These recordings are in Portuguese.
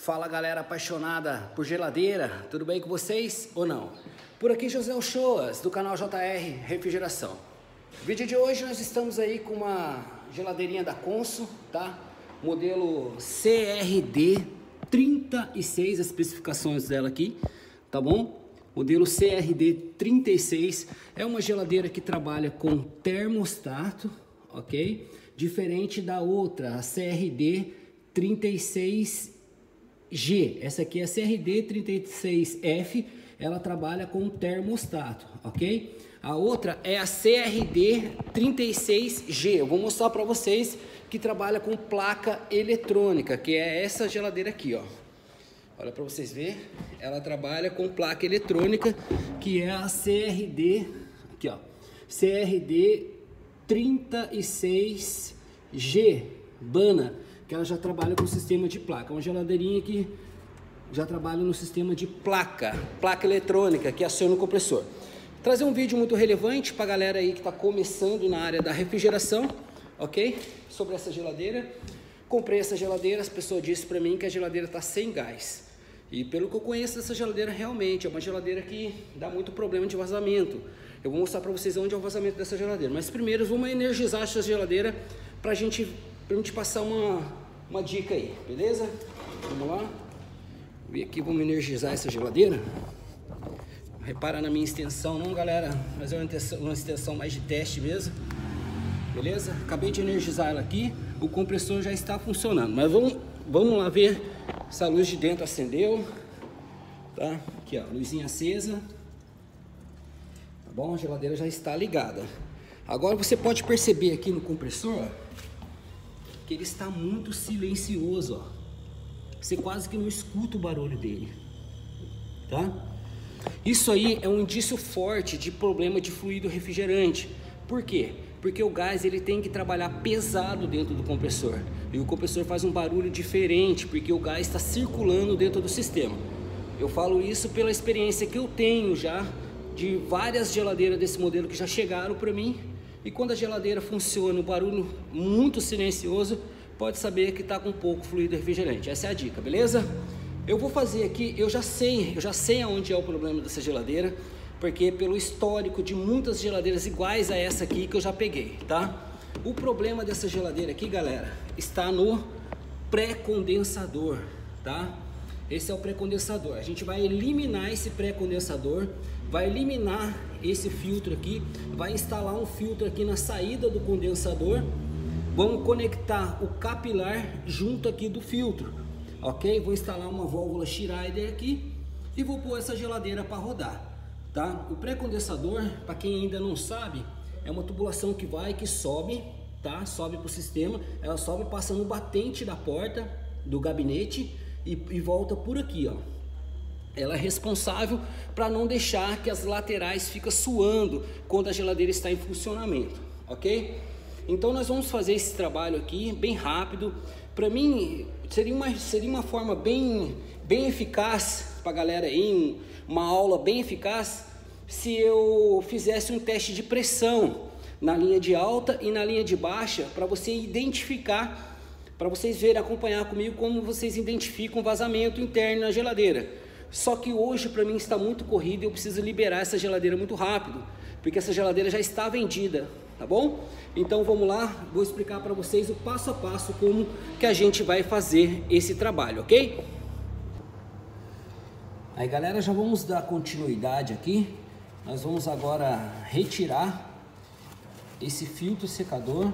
Fala galera apaixonada por geladeira, tudo bem com vocês ou não? Por aqui José Ochoas, do canal JR Refrigeração. No vídeo de hoje nós estamos aí com uma geladeirinha da Consul, tá? Modelo CRD 36, as especificações dela aqui, tá bom? Modelo CRD 36 é uma geladeira que trabalha com termostato, ok? Diferente da outra, a CRD 36 G, essa aqui é a CRD 36F, ela trabalha com termostato, ok? A outra é a CRD 36G, eu vou mostrar para vocês que trabalha com placa eletrônica, que é essa geladeira aqui, ó. Olha para vocês verem, ela trabalha com placa eletrônica, que é a CRD, aqui ó, CRD 36G, Bana que ela já trabalha com sistema de placa. Uma geladeirinha que já trabalha no sistema de placa, placa eletrônica que aciona o compressor. Trazer um vídeo muito relevante para a galera aí que está começando na área da refrigeração, ok? Sobre essa geladeira. Comprei essa geladeira, as pessoas disseram para mim que a geladeira está sem gás. E pelo que eu conheço dessa geladeira, realmente é uma geladeira que dá muito problema de vazamento. Eu vou mostrar para vocês onde é o vazamento dessa geladeira. Mas primeiro vamos energizar essa geladeira para a gente para gente passar uma, uma dica aí, beleza? Vamos lá. Vem aqui, vamos energizar essa geladeira. Repara na minha extensão, não galera, mas é uma extensão, uma extensão mais de teste mesmo. Beleza? Acabei de energizar ela aqui, o compressor já está funcionando. Mas vamos, vamos lá ver se a luz de dentro acendeu. Tá? Aqui ó, luzinha acesa. Tá bom? A geladeira já está ligada. Agora você pode perceber aqui no compressor, ó, que ele está muito silencioso, ó. Você quase que não escuta o barulho dele, tá? Isso aí é um indício forte de problema de fluido refrigerante. Por quê? Porque o gás ele tem que trabalhar pesado dentro do compressor e o compressor faz um barulho diferente porque o gás está circulando dentro do sistema. Eu falo isso pela experiência que eu tenho já de várias geladeiras desse modelo que já chegaram para mim e quando a geladeira funciona, o barulho muito silencioso, pode saber que está com pouco fluido refrigerante. Essa é a dica, beleza? Eu vou fazer aqui, eu já sei, eu já sei aonde é o problema dessa geladeira, porque pelo histórico de muitas geladeiras iguais a essa aqui que eu já peguei, tá? O problema dessa geladeira aqui, galera, está no pré-condensador, tá? Esse é o pré-condensador. A gente vai eliminar esse pré-condensador, vai eliminar esse filtro aqui, vai instalar um filtro aqui na saída do condensador. Vamos conectar o capilar junto aqui do filtro, ok? Vou instalar uma válvula Schrader aqui e vou pôr essa geladeira para rodar, tá? O pré-condensador, para quem ainda não sabe, é uma tubulação que vai, que sobe, tá? Sobe para o sistema, ela sobe passando o batente da porta do gabinete e, e volta por aqui, ó ela é responsável para não deixar que as laterais fiquem suando quando a geladeira está em funcionamento, ok? Então nós vamos fazer esse trabalho aqui bem rápido. Para mim seria uma, seria uma forma bem, bem eficaz para a galera aí, uma aula bem eficaz, se eu fizesse um teste de pressão na linha de alta e na linha de baixa para você identificar, para vocês verem, acompanhar comigo como vocês identificam vazamento interno na geladeira. Só que hoje para mim está muito corrido e eu preciso liberar essa geladeira muito rápido, porque essa geladeira já está vendida, tá bom? Então vamos lá, vou explicar para vocês o passo a passo como que a gente vai fazer esse trabalho, ok? Aí galera, já vamos dar continuidade aqui. Nós vamos agora retirar esse filtro secador,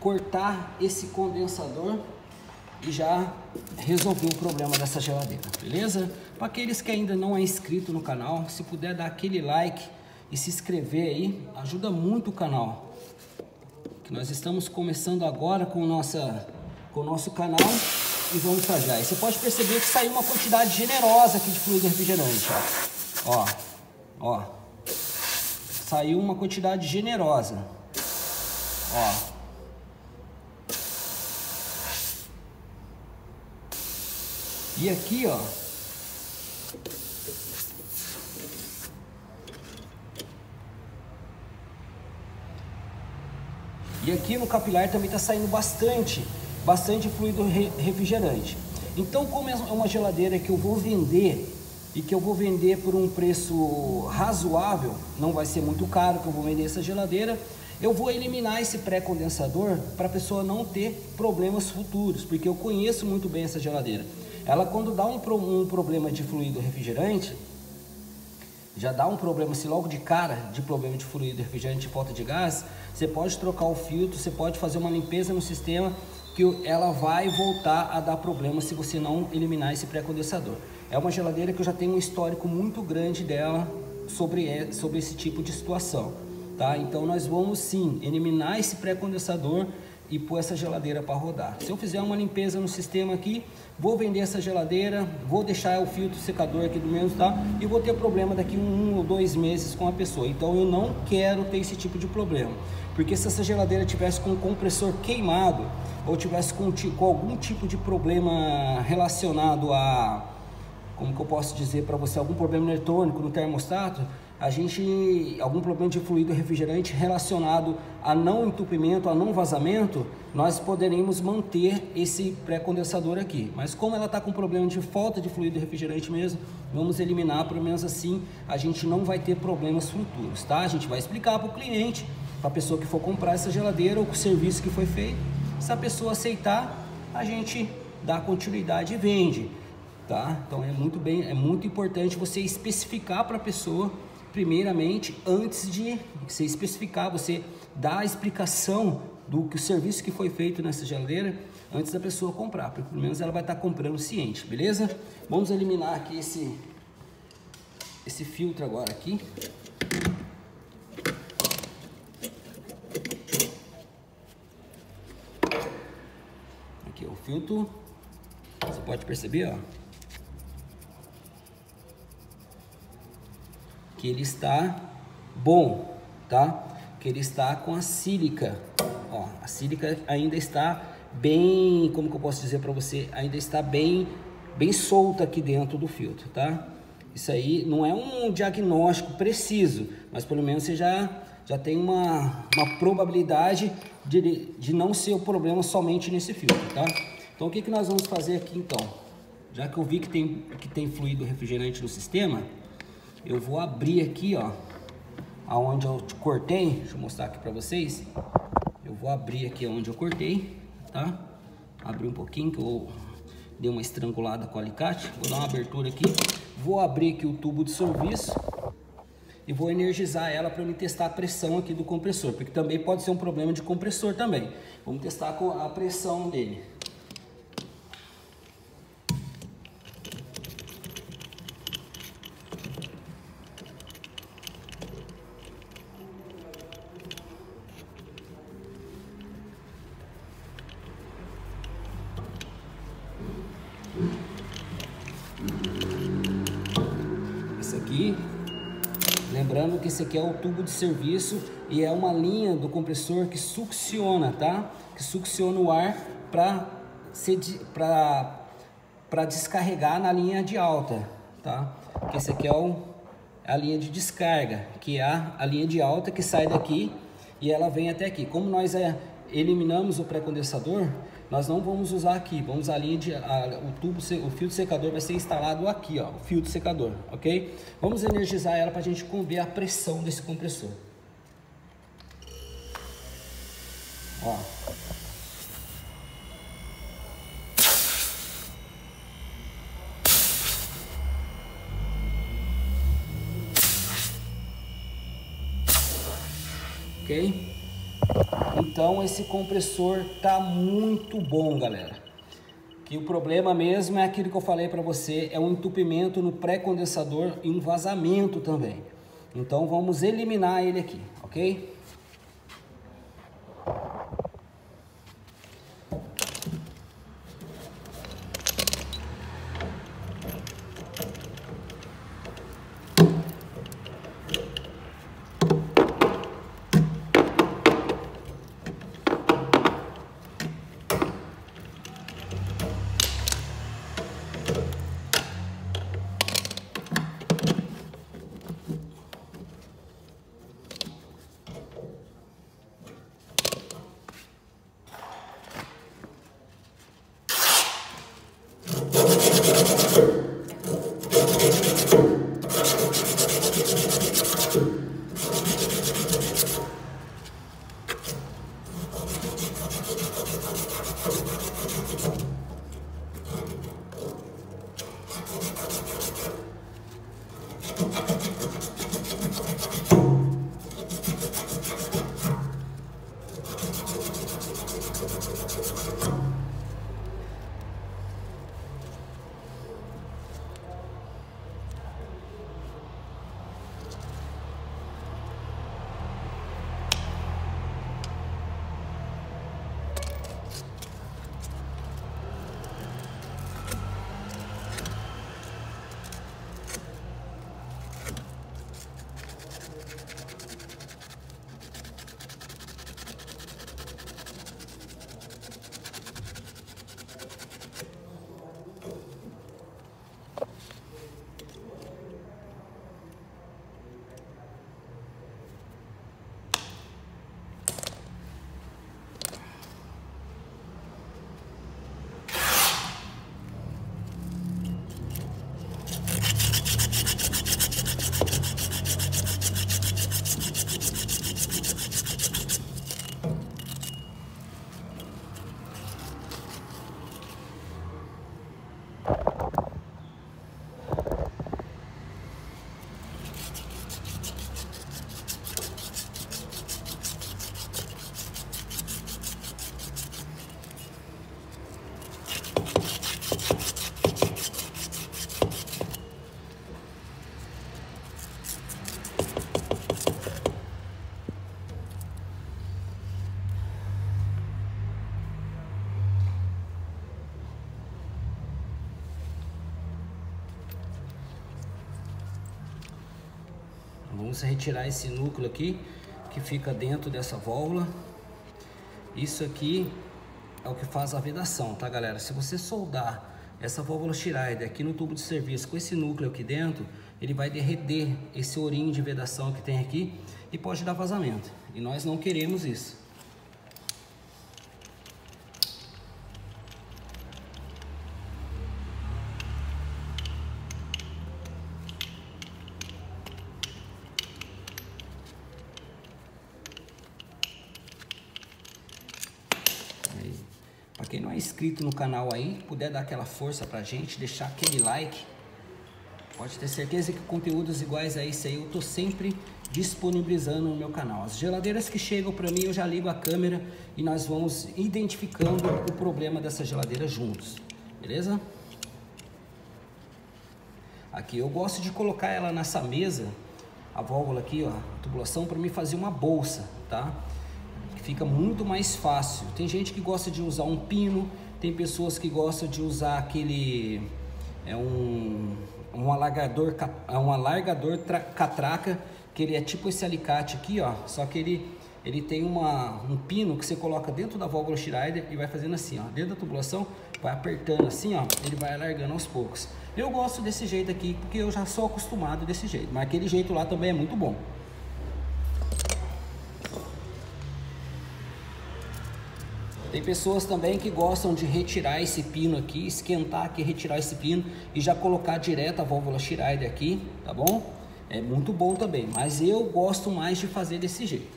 cortar esse condensador e já resolver o problema dessa geladeira, beleza? Para aqueles que ainda não é inscrito no canal, se puder dar aquele like e se inscrever aí, ajuda muito o canal. Que nós estamos começando agora com, nossa, com o nosso canal e vamos fazer. Aí você pode perceber que saiu uma quantidade generosa aqui de fluido refrigerante, ó. Ó, ó. Saiu uma quantidade generosa. Ó. E aqui, ó. E aqui no capilar também está saindo bastante, bastante fluido refrigerante. Então, como é uma geladeira que eu vou vender e que eu vou vender por um preço razoável, não vai ser muito caro que eu vou vender essa geladeira, eu vou eliminar esse pré-condensador para a pessoa não ter problemas futuros, porque eu conheço muito bem essa geladeira. Ela quando dá um, um problema de fluido refrigerante, já dá um problema assim logo de cara de problema de fluido refrigerante falta de gás, você pode trocar o filtro, você pode fazer uma limpeza no sistema que ela vai voltar a dar problema se você não eliminar esse pré-condensador. É uma geladeira que eu já tenho um histórico muito grande dela sobre, sobre esse tipo de situação. Tá? Então nós vamos sim eliminar esse pré-condensador e pôr essa geladeira para rodar. Se eu fizer uma limpeza no sistema aqui, vou vender essa geladeira, vou deixar o filtro secador aqui do mesmo tá? e vou ter problema daqui um, um ou dois meses com a pessoa. Então eu não quero ter esse tipo de problema, porque se essa geladeira tivesse com o compressor queimado ou tivesse com, com algum tipo de problema relacionado a como que eu posso dizer para você, algum problema eletrônico no termostato, a gente, algum problema de fluido refrigerante relacionado a não entupimento, a não vazamento, nós poderíamos manter esse pré-condensador aqui. Mas como ela está com problema de falta de fluido refrigerante mesmo, vamos eliminar, pelo menos assim, a gente não vai ter problemas futuros, tá? A gente vai explicar para o cliente, para a pessoa que for comprar essa geladeira ou o serviço que foi feito. Se a pessoa aceitar, a gente dá continuidade e vende tá? Então é muito bem, é muito importante você especificar para a pessoa primeiramente antes de você especificar, você dar a explicação do que o serviço que foi feito nessa geladeira antes da pessoa comprar, porque pelo menos ela vai estar comprando ciente, beleza? Vamos eliminar aqui esse esse filtro agora aqui. Aqui o filtro, você pode perceber, ó, que ele está bom, tá? Que ele está com a sílica, ó, a sílica ainda está bem, como que eu posso dizer para você, ainda está bem, bem solta aqui dentro do filtro, tá? Isso aí não é um diagnóstico preciso, mas pelo menos você já, já tem uma, uma probabilidade de, de não ser o problema somente nesse filtro, tá? Então o que, que nós vamos fazer aqui então? Já que eu vi que tem, que tem fluido refrigerante no sistema, eu vou abrir aqui, ó, aonde eu cortei, deixa eu mostrar aqui para vocês. Eu vou abrir aqui onde eu cortei, tá? Abrir um pouquinho que eu dei uma estrangulada com o alicate. Vou dar uma abertura aqui. Vou abrir aqui o tubo de serviço e vou energizar ela para me testar a pressão aqui do compressor, porque também pode ser um problema de compressor também. Vamos testar a pressão dele. Esse aqui é o tubo de serviço e é uma linha do compressor que succiona, tá? Que succiona o ar para descarregar na linha de alta, tá? Esse aqui é o, a linha de descarga, que é a, a linha de alta que sai daqui e ela vem até aqui. Como nós é, eliminamos o pré-condensador, nós não vamos usar aqui, vamos a linha de, a, o tubo, o filtro secador vai ser instalado aqui, ó, o filtro secador, ok? Vamos energizar ela para a gente ver a pressão desse compressor. Ó. Ok? Então esse compressor tá muito bom, galera. Que o problema mesmo é aquilo que eu falei para você, é um entupimento no pré-condensador e um vazamento também. Então vamos eliminar ele aqui, ok? Vamos retirar esse núcleo aqui que fica dentro dessa válvula. Isso aqui é o que faz a vedação, tá galera? Se você soldar essa válvula Schreider aqui no tubo de serviço com esse núcleo aqui dentro, ele vai derreter esse ourinho de vedação que tem aqui e pode dar vazamento. E nós não queremos isso. Para quem não é inscrito no canal aí, puder dar aquela força pra gente, deixar aquele like, pode ter certeza que conteúdos iguais a esse aí eu tô sempre disponibilizando no meu canal. As geladeiras que chegam para mim, eu já ligo a câmera e nós vamos identificando o problema dessa geladeira juntos, beleza? Aqui eu gosto de colocar ela nessa mesa, a válvula aqui, ó, a tubulação, para mim fazer uma bolsa, tá? fica muito mais fácil. Tem gente que gosta de usar um pino, tem pessoas que gostam de usar aquele é um um alargador é um alargador catraca que ele é tipo esse alicate aqui, ó, só que ele ele tem uma, um pino que você coloca dentro da válvula Schreider e vai fazendo assim, ó, dentro da tubulação, vai apertando assim, ó, ele vai alargando aos poucos. Eu gosto desse jeito aqui porque eu já sou acostumado desse jeito, mas aquele jeito lá também é muito bom. Tem pessoas também que gostam de retirar esse pino aqui, esquentar aqui, retirar esse pino e já colocar direto a válvula Schreider aqui, tá bom? É muito bom também, mas eu gosto mais de fazer desse jeito.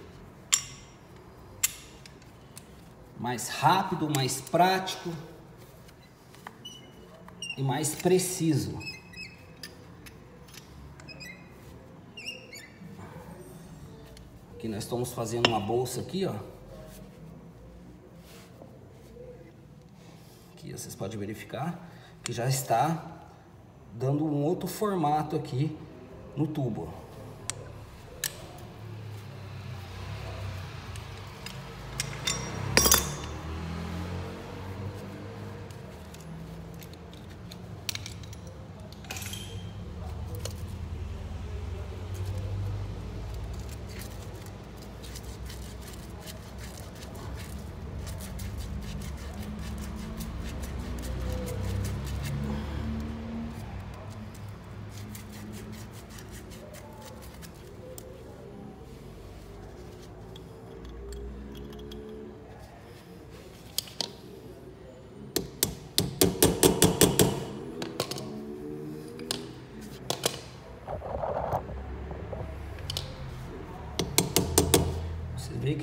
Mais rápido, mais prático e mais preciso. Aqui nós estamos fazendo uma bolsa aqui, ó. Vocês podem verificar que já está dando um outro formato aqui no tubo.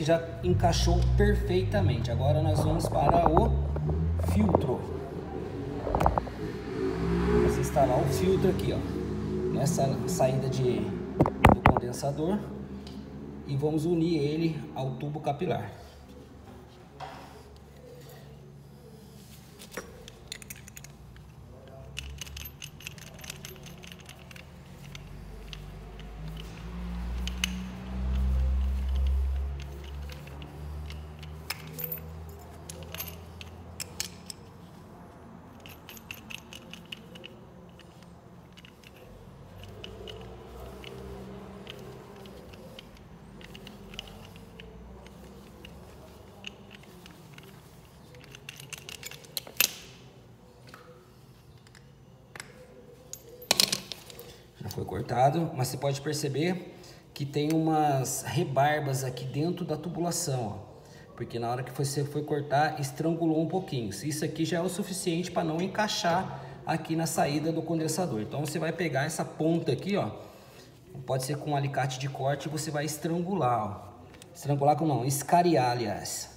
Que já encaixou perfeitamente. Agora nós vamos para o filtro. Vamos instalar o filtro aqui, ó. Nessa saída de, do condensador. E vamos unir ele ao tubo capilar. foi cortado, mas você pode perceber que tem umas rebarbas aqui dentro da tubulação, ó. Porque na hora que você foi cortar, estrangulou um pouquinho. Isso aqui já é o suficiente para não encaixar aqui na saída do condensador. Então você vai pegar essa ponta aqui, ó. Pode ser com um alicate de corte, você vai estrangular, ó. Estrangular com não, escariar, aliás.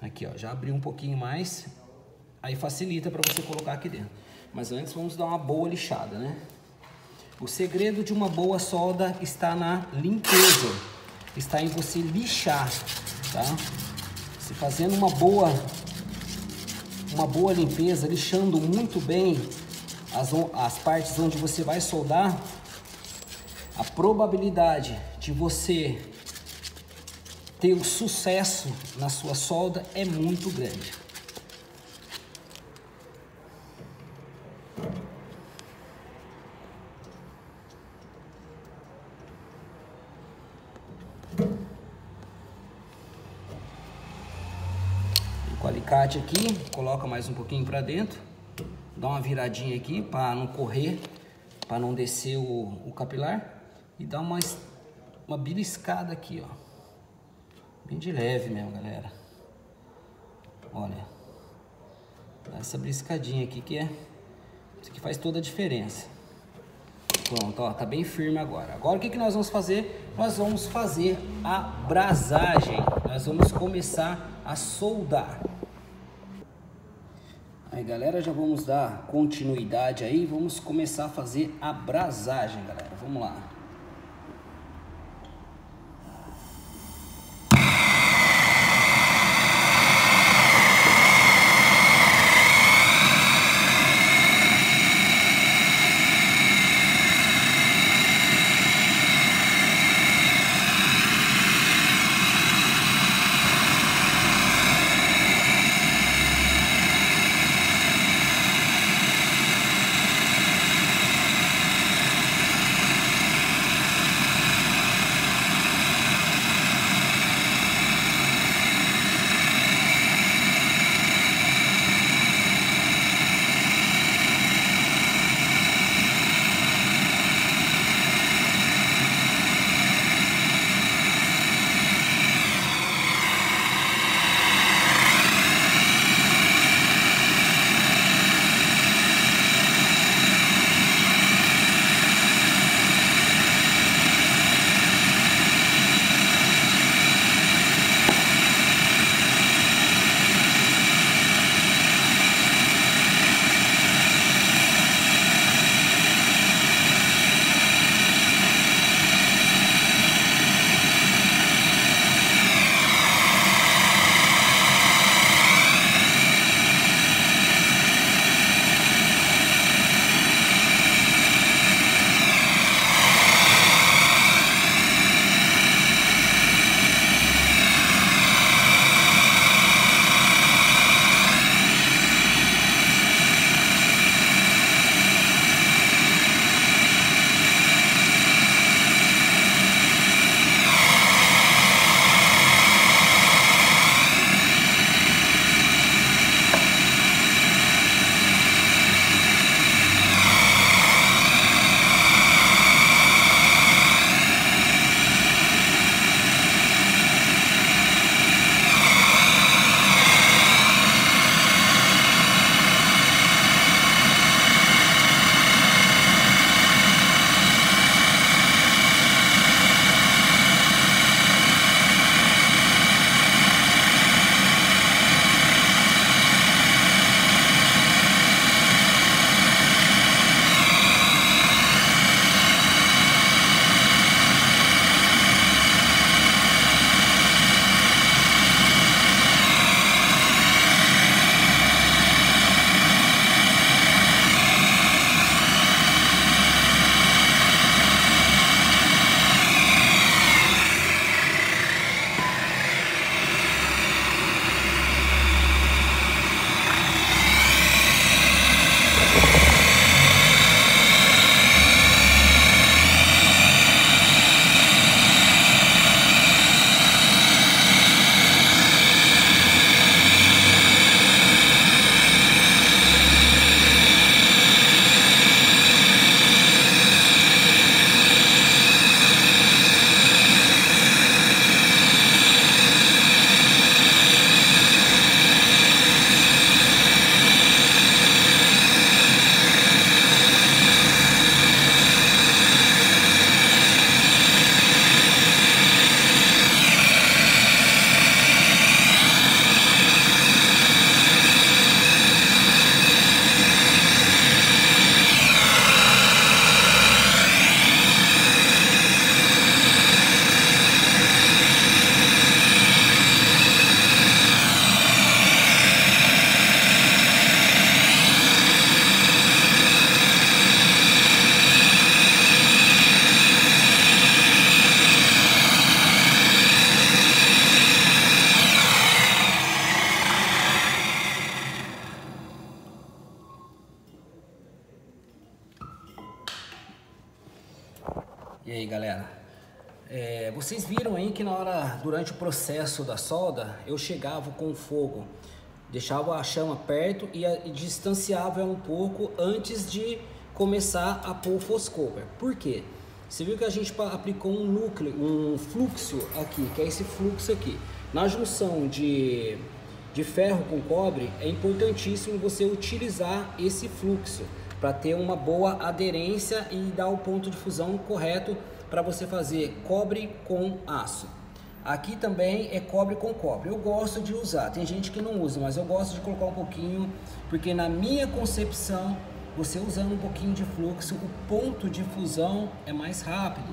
Aqui, ó, já abriu um pouquinho mais. Aí facilita para você colocar aqui dentro. Mas antes vamos dar uma boa lixada, né? O segredo de uma boa solda está na limpeza, está em você lixar, tá? Se fazendo uma boa, uma boa limpeza, lixando muito bem as, as partes onde você vai soldar, a probabilidade de você ter o sucesso na sua solda é muito grande. Alicate aqui, coloca mais um pouquinho para dentro, dá uma viradinha aqui para não correr, para não descer o, o, capilar e dá uma, uma beliscada aqui, ó. Bem de leve mesmo, galera. Olha. Dá essa beliscadinha aqui que é... Isso aqui faz toda a diferença. Pronto, ó, tá bem firme agora. Agora o que, que nós vamos fazer? Nós vamos fazer a brasagem. Nós vamos começar a soldar. Aí galera, já vamos dar continuidade aí, vamos começar a fazer a brasagem, galera. Vamos lá. Vocês viram aí que na hora, durante o processo da solda, eu chegava com o fogo Deixava a chama perto e, a, e distanciava ela um pouco antes de começar a pôr o foscoper. Por quê? Você viu que a gente aplicou um núcleo, um fluxo aqui, que é esse fluxo aqui. Na junção de, de ferro com cobre, é importantíssimo você utilizar esse fluxo para ter uma boa aderência e dar o ponto de fusão correto para você fazer cobre com aço. Aqui também é cobre com cobre. Eu gosto de usar, tem gente que não usa, mas eu gosto de colocar um pouquinho, porque na minha concepção você usando um pouquinho de fluxo, o ponto de fusão é mais rápido.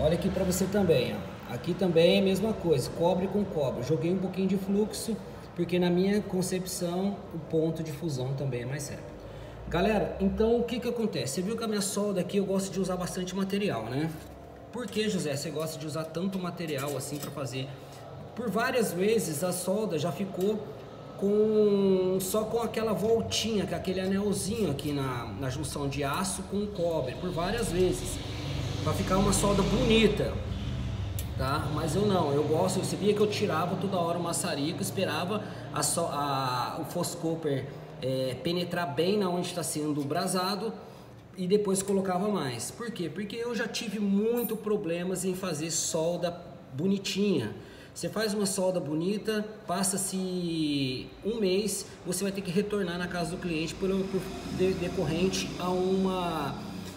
Olha aqui para você também, ó. aqui também é a mesma coisa, cobre com cobre. Joguei um pouquinho de fluxo, porque na minha concepção o ponto de fusão também é mais rápido. Galera, então o que que acontece? Você viu que a minha solda aqui eu gosto de usar bastante material, né? Por que, José, você gosta de usar tanto material assim para fazer? Por várias vezes a solda já ficou com só com aquela voltinha, com aquele anelzinho aqui na, na junção de aço com cobre, por várias vezes, para ficar uma solda bonita, tá? Mas eu não, eu gosto, eu sabia que eu tirava toda hora o maçarico, esperava a, a, o foscoper é, penetrar bem na onde está sendo brasado e depois colocava mais. Por quê? Porque eu já tive muito problemas em fazer solda bonitinha. Você faz uma solda bonita, passa-se um mês, você vai ter que retornar na casa do cliente por, por decorrente a uma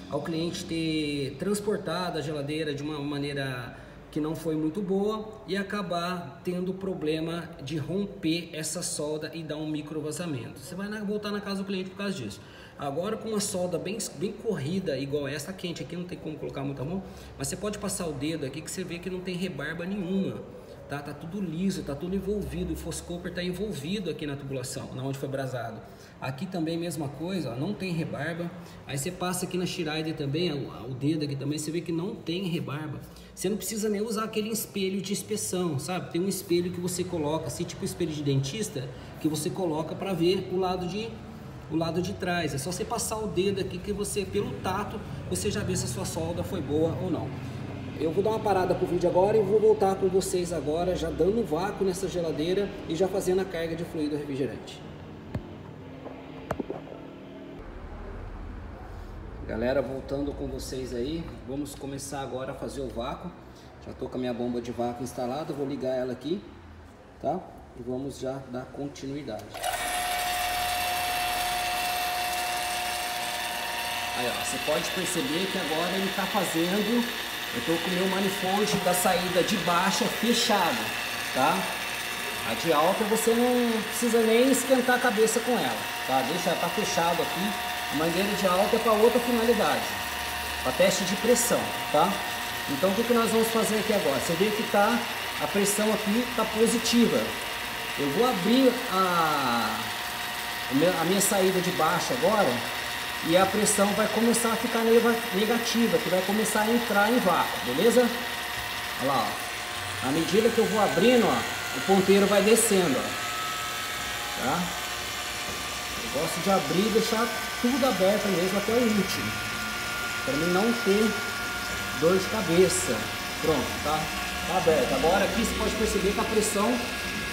ao cliente ter transportado a geladeira de uma maneira que não foi muito boa e acabar tendo problema de romper essa solda e dar um micro vazamento. Você vai voltar na casa do cliente por causa disso. Agora com uma solda bem, bem corrida, igual essa quente aqui, não tem como colocar muita mão, mas você pode passar o dedo aqui que você vê que não tem rebarba nenhuma tá? Tá tudo liso, tá tudo envolvido, o foscoper tá envolvido aqui na tubulação, na onde foi brasado. Aqui também mesma coisa, ó, não tem rebarba. Aí você passa aqui na Schreider também, o, o dedo aqui também, você vê que não tem rebarba. Você não precisa nem usar aquele espelho de inspeção, sabe? Tem um espelho que você coloca, assim, tipo espelho de dentista, que você coloca para ver o lado de o lado de trás. É só você passar o dedo aqui que você, pelo tato, você já vê se a sua solda foi boa ou não. Eu vou dar uma parada pro vídeo agora e vou voltar com vocês agora, já dando vácuo nessa geladeira e já fazendo a carga de fluido refrigerante. Galera, voltando com vocês aí, vamos começar agora a fazer o vácuo. Já tô com a minha bomba de vácuo instalada, vou ligar ela aqui, tá? E vamos já dar continuidade. Aí, ó, você pode perceber que agora ele está fazendo eu estou com o meu manifold da saída de baixa fechado, tá? A de alta você não precisa nem esquentar a cabeça com ela, tá? Deixa ela tá fechado aqui. A mangueira de alta é para outra finalidade, para teste de pressão, tá? Então o que, que nós vamos fazer aqui agora? Você vê que tá a pressão aqui está positiva. Eu vou abrir a, a minha saída de baixo agora e a pressão vai começar a ficar negativa, que vai começar a entrar em vácuo, beleza? Olha lá, ó. À medida que eu vou abrindo, ó, o ponteiro vai descendo, ó. Tá? Eu gosto de abrir e deixar tudo aberto mesmo até o último. Para mim não ter dor de cabeça. Pronto, tá? Tá aberto. Agora aqui você pode perceber que a pressão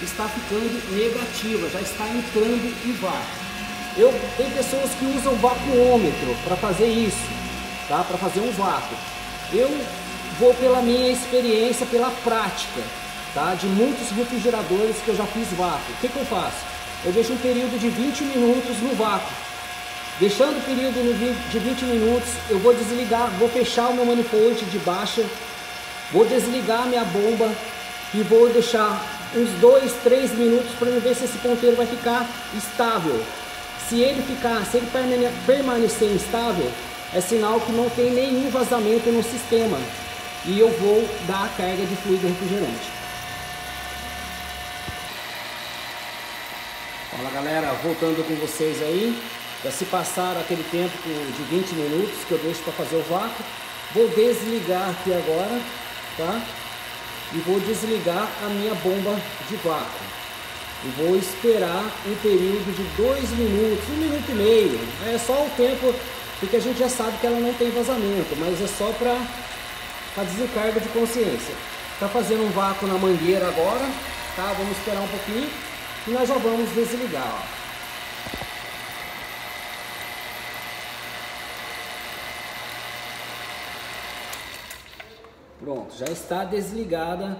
está ficando negativa, já está entrando em vácuo. Eu, tem pessoas que usam vacuômetro para fazer isso, tá? para fazer um vácuo. Eu vou pela minha experiência, pela prática tá? de muitos refrigeradores que eu já fiz vácuo. O que, que eu faço? Eu deixo um período de 20 minutos no vácuo. Deixando o período de 20 minutos, eu vou desligar, vou fechar o meu manifold de baixa, vou desligar a minha bomba e vou deixar uns 2, 3 minutos para ver se esse ponteiro vai ficar estável. Se ele ficar, se ele permanecer instável, é sinal que não tem nenhum vazamento no sistema. E eu vou dar a carga de fluido refrigerante. Fala galera, voltando com vocês aí. Já se passaram aquele tempo de 20 minutos que eu deixo para fazer o vácuo. Vou desligar aqui agora, tá? E vou desligar a minha bomba de vácuo e vou esperar um período de dois minutos, um minuto e meio. É só o tempo, porque a gente já sabe que ela não tem vazamento, mas é só para a desencarga de consciência. Está fazendo um vácuo na mangueira agora, tá? Vamos esperar um pouquinho. E nós já vamos desligar, ó. Pronto, já está desligada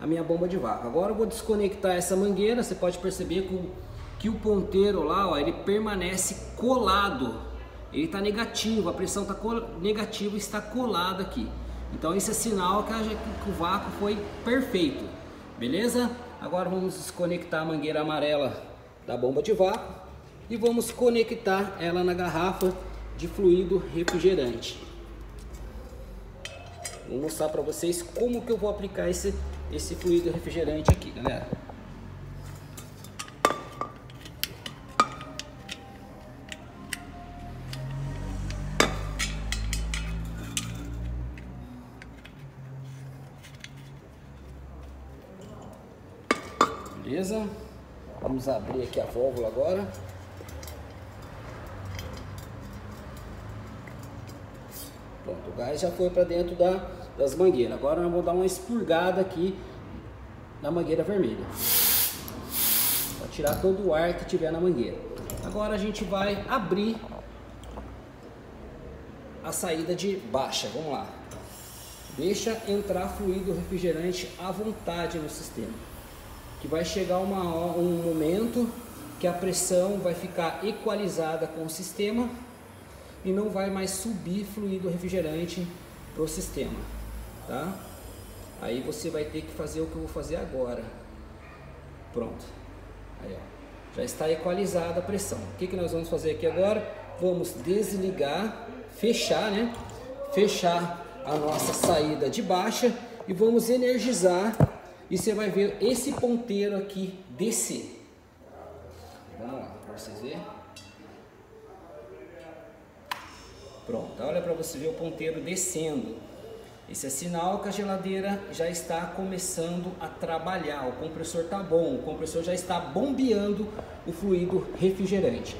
a minha bomba de vácuo. Agora eu vou desconectar essa mangueira, você pode perceber que o, ponteiro lá, ó, ele permanece colado. Ele está negativo, a pressão está negativa está colada aqui. Então esse é sinal que, a, que o vácuo foi perfeito, beleza? Agora vamos desconectar a mangueira amarela da bomba de vácuo e vamos conectar ela na garrafa de fluido refrigerante. Vou mostrar para vocês como que eu vou aplicar esse, esse fluido refrigerante aqui, galera. Beleza? Vamos abrir aqui a válvula agora. Pronto, o gás já foi para dentro da, das mangueiras. Agora eu vou dar uma expurgada aqui na mangueira vermelha. Para tirar todo o ar que tiver na mangueira. Agora a gente vai abrir a saída de baixa. Vamos lá. Deixa entrar fluido refrigerante à vontade no sistema. Que vai chegar uma, um momento que a pressão vai ficar equalizada com o sistema e não vai mais subir fluido refrigerante para o sistema tá? Aí você vai ter que fazer o que eu vou fazer agora. Pronto. Aí, ó. Já está equalizada a pressão. O que, que nós vamos fazer aqui agora? Vamos desligar, fechar, né? Fechar a nossa saída de baixa e vamos energizar. E você vai ver esse ponteiro aqui descer. Vamos lá, para vocês verem. Pronto, olha para você ver o ponteiro descendo. Esse é sinal que a geladeira já está começando a trabalhar, o compressor está bom, o compressor já está bombeando o fluido refrigerante.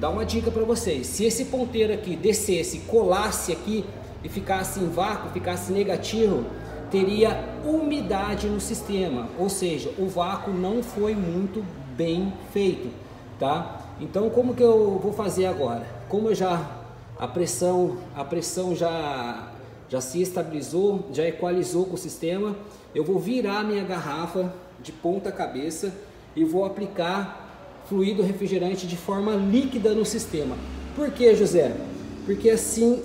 Dá uma dica para vocês, se esse ponteiro aqui descesse, colasse aqui e ficasse em vácuo, ficasse negativo, teria umidade no sistema, ou seja, o vácuo não foi muito bem feito, tá? Então como que eu vou fazer agora? Como eu já a pressão, a pressão já já se estabilizou, já equalizou com o sistema. Eu vou virar minha garrafa de ponta cabeça e vou aplicar fluido refrigerante de forma líquida no sistema. Por que, José? Porque assim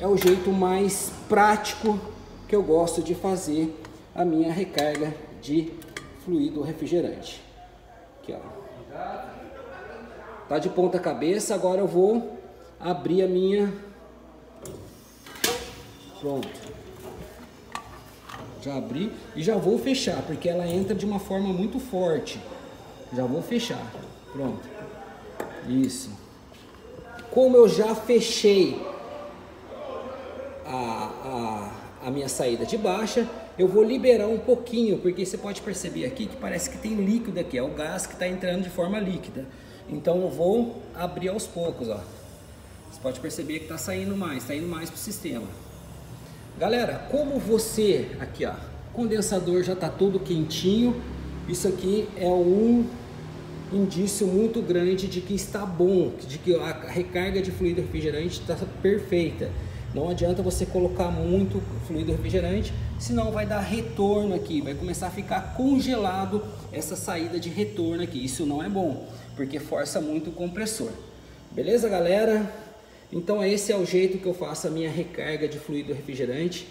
é o jeito mais prático que eu gosto de fazer a minha recarga de fluido refrigerante. Aqui, ó. Tá de ponta cabeça, agora eu vou abrir a minha Pronto. Já abri e já vou fechar, porque ela entra de uma forma muito forte. Já vou fechar. Pronto. Isso. Como eu já fechei a, a, a minha saída de baixa, eu vou liberar um pouquinho, porque você pode perceber aqui que parece que tem líquido aqui, é o gás que está entrando de forma líquida. Então eu vou abrir aos poucos, ó. Você pode perceber que está saindo mais, está indo mais para o sistema. Galera, como você, aqui ó, condensador já está todo quentinho, isso aqui é um indício muito grande de que está bom, de que a recarga de fluido refrigerante está perfeita. Não adianta você colocar muito fluido refrigerante, senão vai dar retorno aqui, vai começar a ficar congelado essa saída de retorno aqui. Isso não é bom, porque força muito o compressor. Beleza, galera? Então esse é o jeito que eu faço a minha recarga de fluido refrigerante,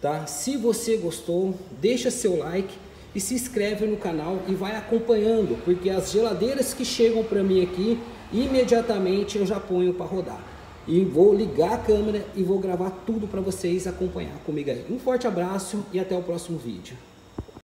tá? Se você gostou, deixa seu like e se inscreve no canal e vai acompanhando, porque as geladeiras que chegam para mim aqui, imediatamente eu já ponho para rodar. E vou ligar a câmera e vou gravar tudo para vocês acompanhar comigo aí. Um forte abraço e até o próximo vídeo.